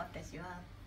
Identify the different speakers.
Speaker 1: 私は。